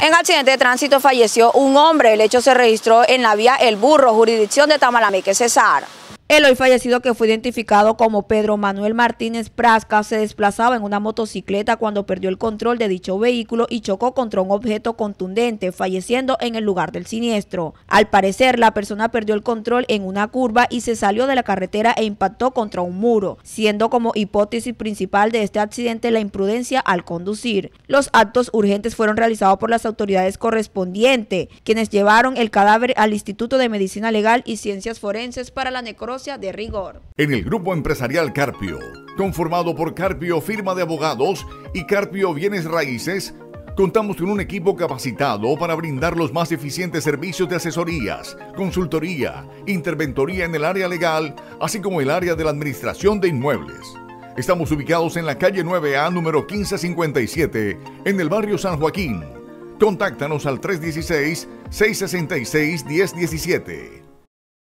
En accidente de tránsito falleció un hombre. El hecho se registró en la vía El Burro, jurisdicción de Tamalameque, Cesar. El hoy fallecido que fue identificado como Pedro Manuel Martínez Prasca se desplazaba en una motocicleta cuando perdió el control de dicho vehículo y chocó contra un objeto contundente, falleciendo en el lugar del siniestro. Al parecer, la persona perdió el control en una curva y se salió de la carretera e impactó contra un muro, siendo como hipótesis principal de este accidente la imprudencia al conducir. Los actos urgentes fueron realizados por las autoridades correspondientes, quienes llevaron el cadáver al Instituto de Medicina Legal y Ciencias Forenses para la necrosis En el grupo empresarial Carpio, conformado por Carpio Firma de Abogados y Carpio Bienes Raíces, Contamos con un equipo capacitado para brindar los más eficientes servicios de asesorías, consultoría, interventoría en el área legal, así como el área de la administración de inmuebles. Estamos ubicados en la calle 9A número 1557, en el barrio San Joaquín. Contáctanos al 316-666-1017.